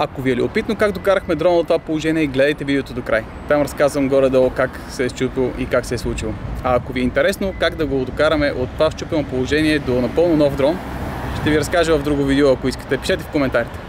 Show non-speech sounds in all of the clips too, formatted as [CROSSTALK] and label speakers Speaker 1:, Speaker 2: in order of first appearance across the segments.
Speaker 1: Ако ви е любопитно как докарахме дрона от това положение, гледайте видеото до край. Там разказвам горе-долу как се е счупил и как се е случило. А ако ви е интересно как да го докараме от това счупено положение до напълно нов дрон, ще ви разкажа в друго видео, ако искате. Пишете в коментарите.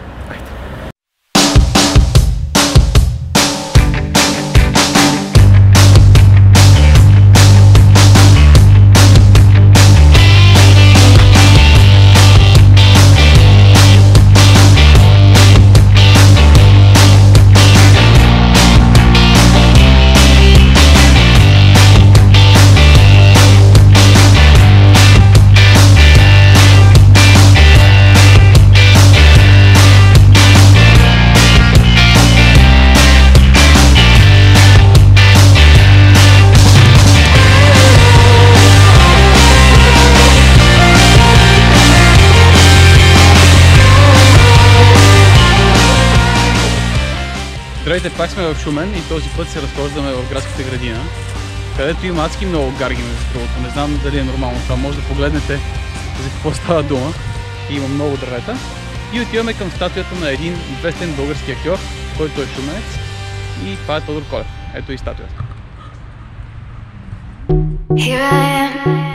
Speaker 1: Здравейте, пак сме в Шумен и този път се разхождаме в градската градина, където има адски много гарги между другото. Не знам дали е нормално това. Може да погледнете за какво става дума. И има много дървета. И отиваме към статуята на един известен български актьор, който е шуменец. И това е Тодор Колев. Ето и статуята. Here I am,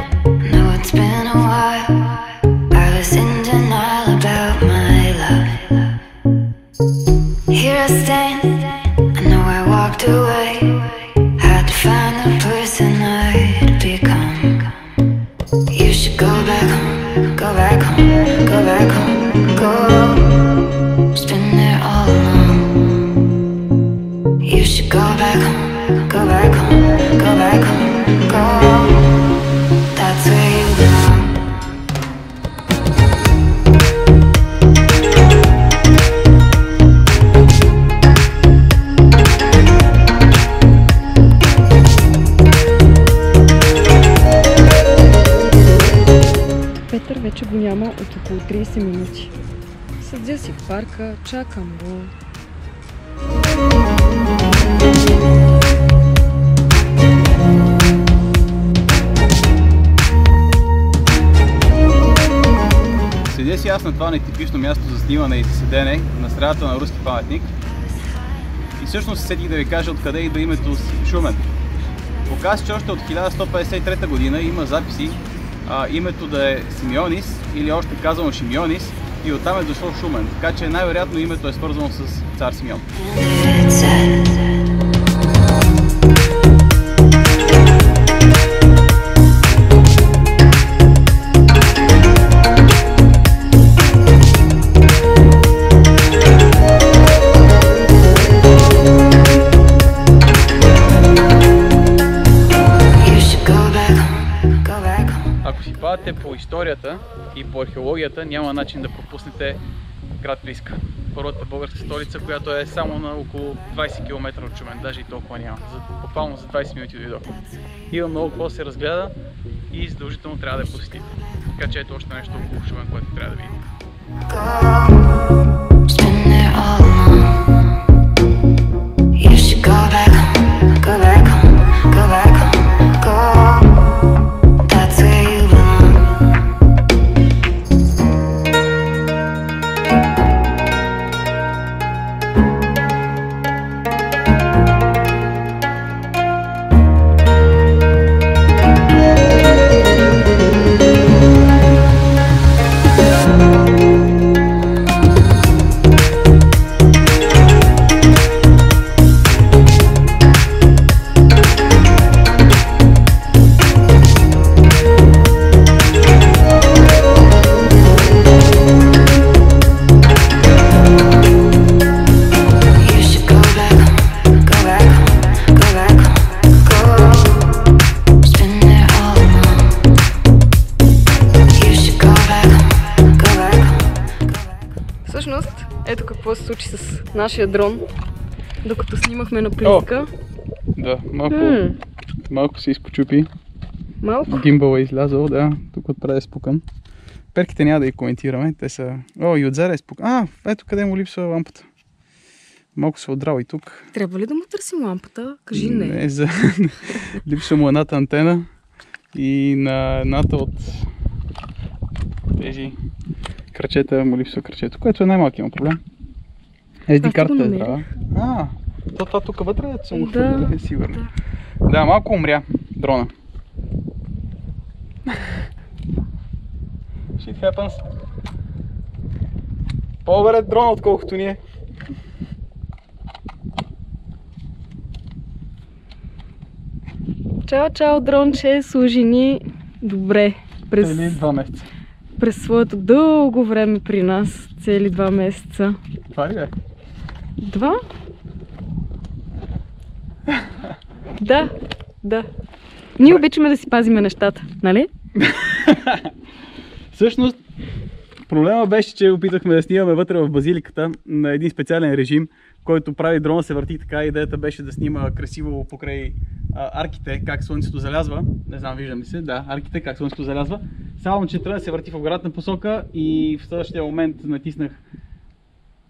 Speaker 2: вече го няма от около 30 минути. Седя си в парка, чакам го.
Speaker 1: Си аз на това нетипично място за снимане и за седене на средата на руски паметник. И всъщност се сетих да ви кажа откъде идва името Шумен. Оказва се, че още от 1153 година има записи а, името да е Симеонис или още казано Шимеонис и оттам е дошло Шумен. Така че най-вероятно името е свързано с цар Симеон. Падате по историята и по археологията, няма начин да пропуснете град Плиска. Първата българска столица, която е само на около 20 км от Шумен, даже и толкова няма. За, за 20 минути дойдох. Има много какво се разгледа и задължително трябва да посетите. Така че ето още нещо около Шумен, което трябва да видите.
Speaker 2: Какво се случи с нашия дрон, докато снимахме на Плиска.
Speaker 1: Да, малко,
Speaker 2: М,
Speaker 1: малко се изпочупи.
Speaker 2: малко.
Speaker 1: Гимбъл е излязъл, да, тук отпред е спукан. Перките няма да ги коментираме, те са... О, и отзаде е спукан. А, ето къде му липсва лампата. Малко се отдрал и тук.
Speaker 2: Трябва ли да му търсим лампата? Кажи не.
Speaker 1: Не, за... [LAUGHS] липсва му едната антена и на едната от тези кръчета му липсва кръчето, което е най-малкият проблем. SD карта е трябва. А, то това тук вътре е съм
Speaker 2: Да,
Speaker 1: хвърлил, сигурно. Да, малко умря дрона. [LAUGHS] Shit happens. По-добре е дрона, отколкото ние.
Speaker 2: Чао, чао, дронче, служи ни добре през,
Speaker 1: Цели два месеца.
Speaker 2: през своето дълго време при нас. Цели два месеца.
Speaker 1: Това ли е?
Speaker 2: Два? Да, да. Ние обичаме да си пазиме нещата, нали? [LAUGHS]
Speaker 1: Всъщност, проблема беше, че опитахме да снимаме вътре в базиликата на един специален режим, който прави дрона се върти така. Идеята беше да снима красиво покрай а, арките, как слънцето залязва. Не знам, виждам ли се? Да, арките, как слънцето залязва. Само, че трябва да се върти в обратна посока и в следващия момент натиснах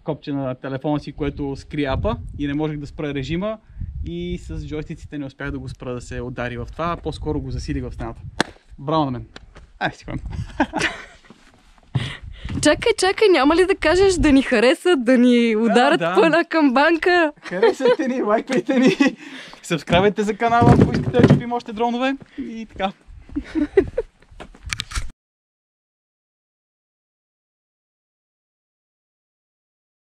Speaker 1: копче на телефона си, което скри апа и не можех да спра режима и с джойстиците не успях да го спра да се удари в това, по-скоро го засилих в стената. Браво на мен! Ай, си ходим. [LAUGHS]
Speaker 2: Чакай, чакай, няма ли да кажеш да ни харесат, да ни ударят
Speaker 1: да.
Speaker 2: пълна камбанка?
Speaker 1: Харесайте ни, лайквайте ни, сабскрайбайте за канала, ако искате да купим още дронове и така. [LAUGHS]